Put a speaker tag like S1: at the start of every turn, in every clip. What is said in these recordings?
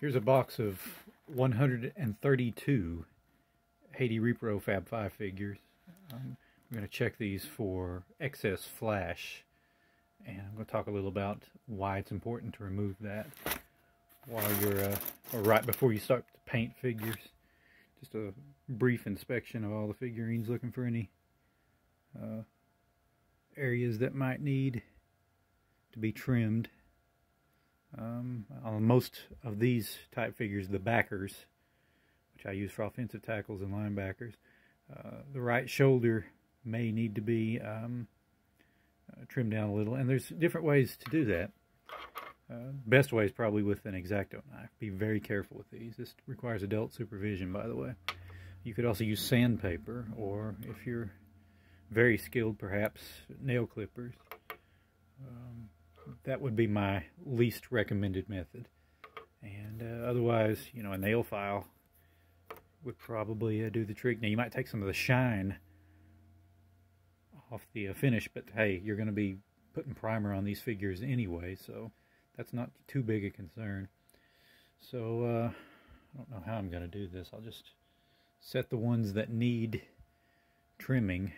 S1: Here's a box of 132 Haiti Repro Fab 5 figures. Um, we're going to check these for excess flash and I'm going to talk a little about why it's important to remove that while you're, uh, or right before you start to paint figures. Just a brief inspection of all the figurines looking for any uh, areas that might need to be trimmed um, on most of these type figures, the backers, which I use for offensive tackles and linebackers, uh, the right shoulder may need to be um, uh, trimmed down a little. And there's different ways to do that. Uh, best way is probably with an X-Acto knife. Be very careful with these. This requires adult supervision, by the way. You could also use sandpaper, or if you're very skilled, perhaps nail clippers. Um, that would be my least recommended method. And uh, otherwise, you know, a nail file would probably uh, do the trick. Now, you might take some of the shine off the uh, finish, but hey, you're going to be putting primer on these figures anyway, so that's not too big a concern. So, uh, I don't know how I'm going to do this. I'll just set the ones that need trimming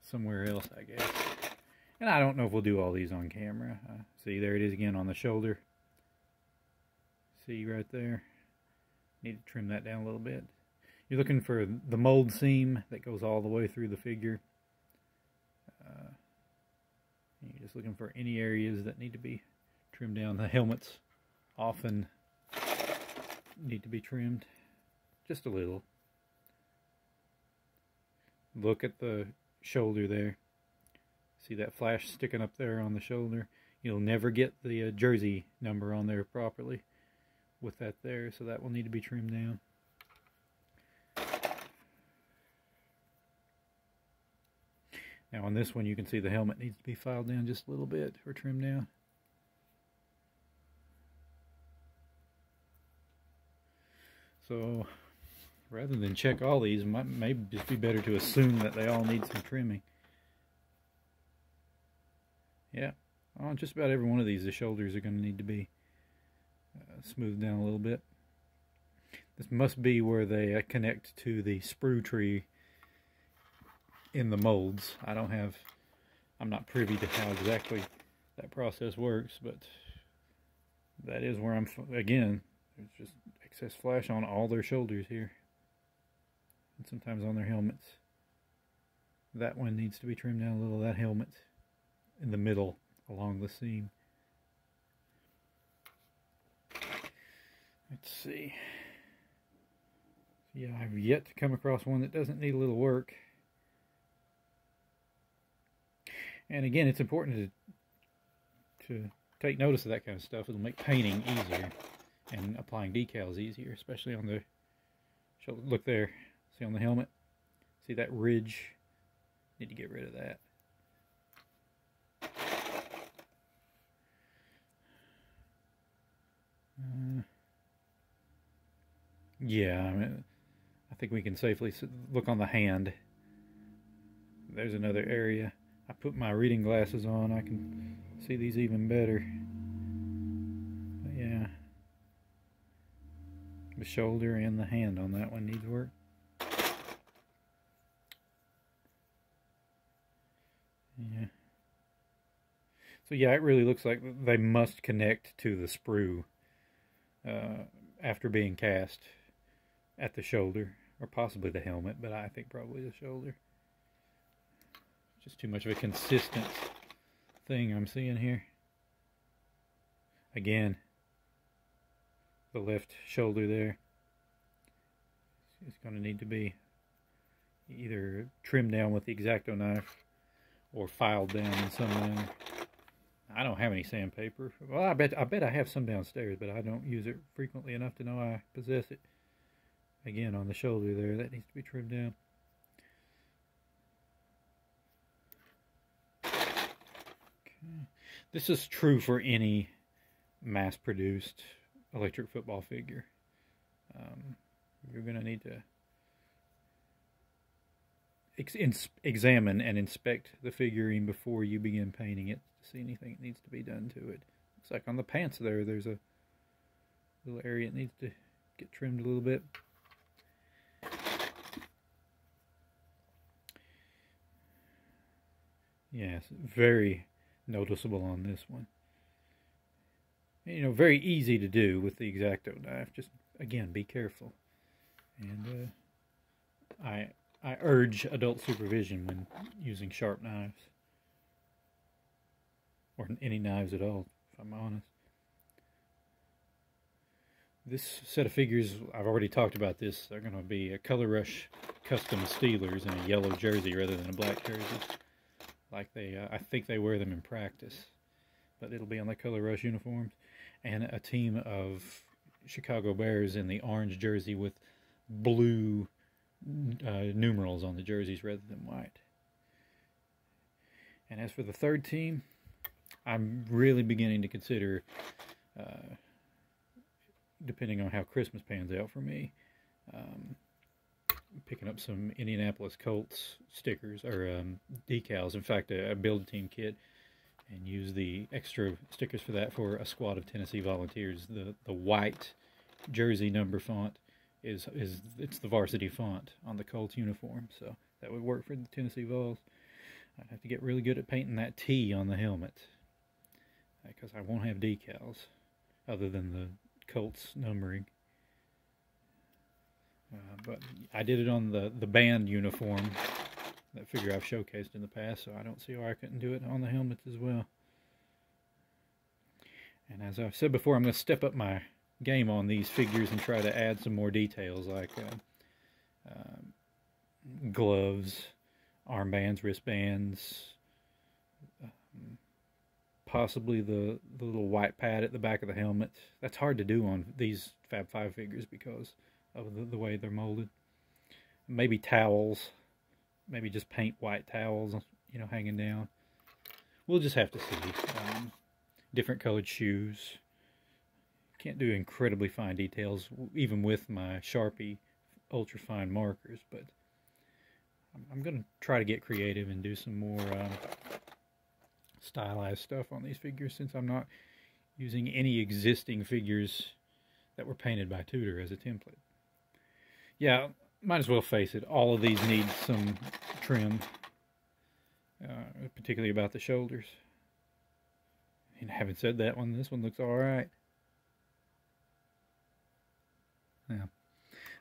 S1: somewhere else, I guess. And I don't know if we'll do all these on camera. Uh, see, there it is again on the shoulder. See right there? Need to trim that down a little bit. You're looking for the mold seam that goes all the way through the figure. Uh, you're just looking for any areas that need to be trimmed down. The helmets often need to be trimmed just a little. Look at the shoulder there. See that flash sticking up there on the shoulder? You'll never get the uh, jersey number on there properly with that there, so that will need to be trimmed down. Now on this one you can see the helmet needs to be filed down just a little bit or trimmed down. So rather than check all these, it might maybe just be better to assume that they all need some trimming. Yeah, on just about every one of these, the shoulders are going to need to be uh, smoothed down a little bit. This must be where they uh, connect to the sprue tree in the molds. I don't have, I'm not privy to how exactly that process works, but that is where I'm, again, there's just excess flash on all their shoulders here. And sometimes on their helmets. That one needs to be trimmed down a little, that helmet in the middle along the seam. Let's see. Yeah, I've yet to come across one that doesn't need a little work. And again, it's important to, to take notice of that kind of stuff. It'll make painting easier and applying decals easier, especially on the. Look there. See on the helmet? See that ridge? Need to get rid of that. Uh, yeah, I, mean, I think we can safely look on the hand. There's another area. I put my reading glasses on. I can see these even better. But yeah. The shoulder and the hand on that one needs work. Yeah. So yeah, it really looks like they must connect to the sprue uh, after being cast at the shoulder, or possibly the helmet, but I think probably the shoulder. Just too much of a consistent thing I'm seeing here. Again, the left shoulder there is going to need to be either trimmed down with the X-Acto knife or filed down in some manner. I don't have any sandpaper. Well, I bet I bet I have some downstairs, but I don't use it frequently enough to know I possess it. Again, on the shoulder there, that needs to be trimmed down. Okay. This is true for any mass-produced electric football figure. Um, you're going to need to ex examine and inspect the figurine before you begin painting it to see anything that needs to be done to it. Looks like on the pants there, there's a little area it needs to get trimmed a little bit. Yes, very noticeable on this one. You know, very easy to do with the X-Acto knife. Just, again, be careful. And uh, I, I urge adult supervision when using sharp knives. Or any knives at all, if I'm honest. This set of figures, I've already talked about this. They're going to be a Color Rush custom Steelers in a yellow jersey rather than a black jersey like they, uh, I think they wear them in practice, but it'll be on the Color Rush uniforms, and a team of Chicago Bears in the orange jersey with blue uh, numerals on the jerseys rather than white. And as for the third team, I'm really beginning to consider, uh, depending on how Christmas pans out for me, um, picking up some Indianapolis Colts stickers or um, decals. In fact, a, I build a team kit and use the extra stickers for that for a squad of Tennessee Volunteers. The the white jersey number font is is it's the varsity font on the Colts uniform, so that would work for the Tennessee Vols. I'd have to get really good at painting that T on the helmet because I won't have decals other than the Colts numbering. Uh, but I did it on the, the band uniform, that figure I've showcased in the past, so I don't see why I couldn't do it on the helmets as well. And as I've said before, I'm going to step up my game on these figures and try to add some more details like uh, uh, gloves, armbands, wristbands, um, possibly the, the little white pad at the back of the helmet. That's hard to do on these Fab 5 figures because of the, the way they're molded. Maybe towels, maybe just paint white towels, you know, hanging down. We'll just have to see. Um, different colored shoes. Can't do incredibly fine details, even with my Sharpie ultra fine markers, but I'm, going to try to get creative and do some more um, stylized stuff on these figures since I'm not using any existing figures that were painted by Tudor as a template. Yeah, might as well face it. All of these need some trim, uh, particularly about the shoulders. And having said that one, this one looks all right. Yeah.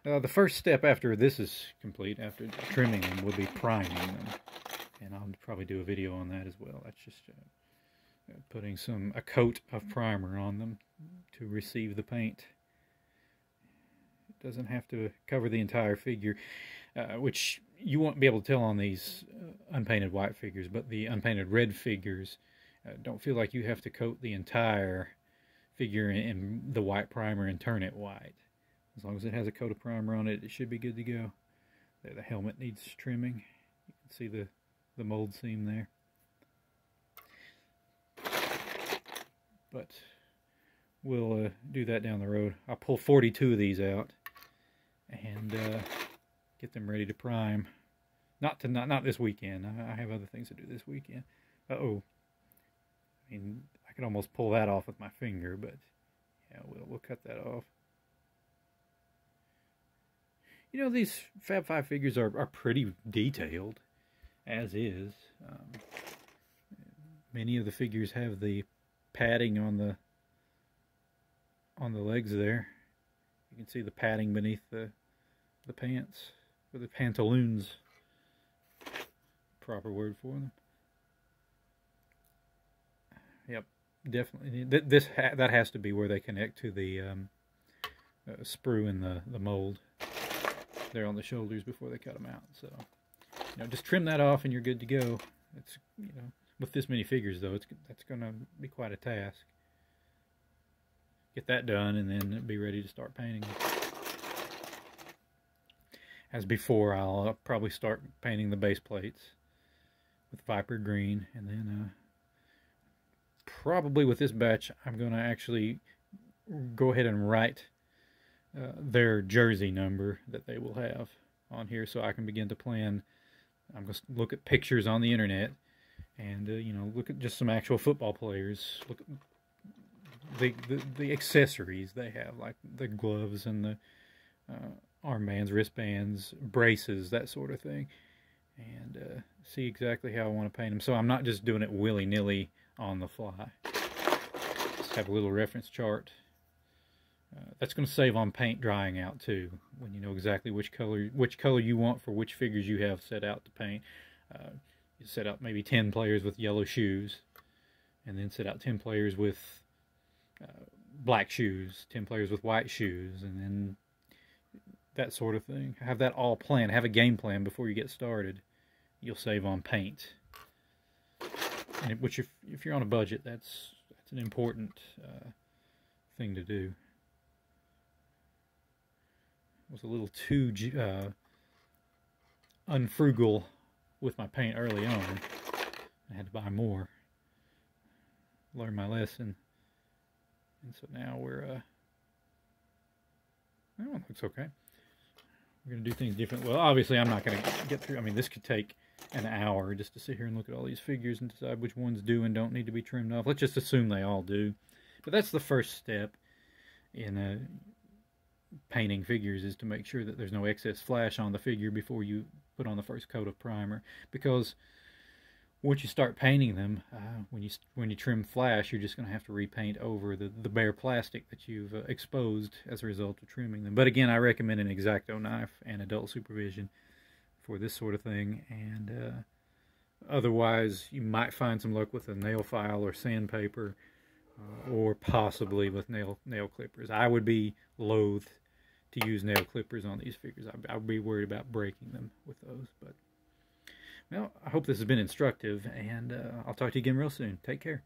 S1: Uh, the first step after this is complete, after trimming them, will be priming them. And I'll probably do a video on that as well. That's just uh, putting some a coat of primer on them to receive the paint It doesn't have to cover the entire figure, uh, which you won't be able to tell on these uh, unpainted white figures, but the unpainted red figures uh, don't feel like you have to coat the entire figure in, the white primer and turn it white. As long as it has a coat of primer on it, it should be good to go. There, the helmet needs trimming. You can see the, the mold seam there. But we'll uh, do that down the road. I'll pull 42 of these out and uh, get them ready to prime. Not to not not this weekend. I, I have other things to do this weekend. Uh oh. I mean, I could almost pull that off with my finger, but yeah, we'll we'll cut that off. You know, these Fab Five figures are are pretty detailed, as is. Um, many of the figures have the padding on the on the legs there. You can see the padding beneath the the pants, or the pantaloons, proper word for them. Yep, definitely. This ha that has to be where they connect to the um, uh, sprue in the the mold. There on the shoulders before they cut them out. So, you know, just trim that off and you're good to go. It's you know, with this many figures though, it's that's going to be quite a task. Get that done and then be ready to start painting as before, I'll uh, probably start painting the base plates with Viper Green. And then uh, probably with this batch, I'm going to actually go ahead and write uh, their jersey number that they will have on here so I can begin to plan. I'm going to look at pictures on the internet and, uh, you know, look at just some actual football players. Look at the, the, the accessories they have, like the gloves and the uh, armbands, wristbands, braces, that sort of thing, and uh, see exactly how I want to paint them. So I'm not just doing it willy-nilly on the fly. Just have a little reference chart. Uh, that's going to save on paint drying out too, when you know exactly which color which color you want for which figures you have set out to paint. Uh, you set out maybe 10 players with yellow shoes, and then set out 10 players with uh, black shoes, 10 players with white shoes, and then that sort of thing. Have that all planned. Have a game plan before you get started. You'll save on paint. And which, if, if you're on a budget, that's that's an important uh, thing to do. Was a little too uh, unfrugal with my paint early on. I had to buy more. Learn my lesson. And so now we're, uh, oh, looks okay. We're going to do things different. Well, obviously I'm not going to get through, I mean, this could take an hour just to sit here and look at all these figures and decide which ones do and don't need to be trimmed off. Let's just assume they all do. But that's the first step in uh, painting figures is to make sure that there's no excess flash on the figure before you put on the first coat of primer. Because once you start painting them, uh, when you when you trim flash, you're just going to have to repaint over the, the bare plastic that you've uh, exposed as a result of trimming them. But again, I recommend an X-Acto knife and adult supervision for this sort of thing. And uh, otherwise, you might find some luck with a nail file or sandpaper, uh, or possibly with nail nail clippers. I would be loath to use nail clippers on these figures. I, would be worried about breaking them with those, but. Well, I hope this has been instructive, and uh, I'll talk to you again real soon. Take care.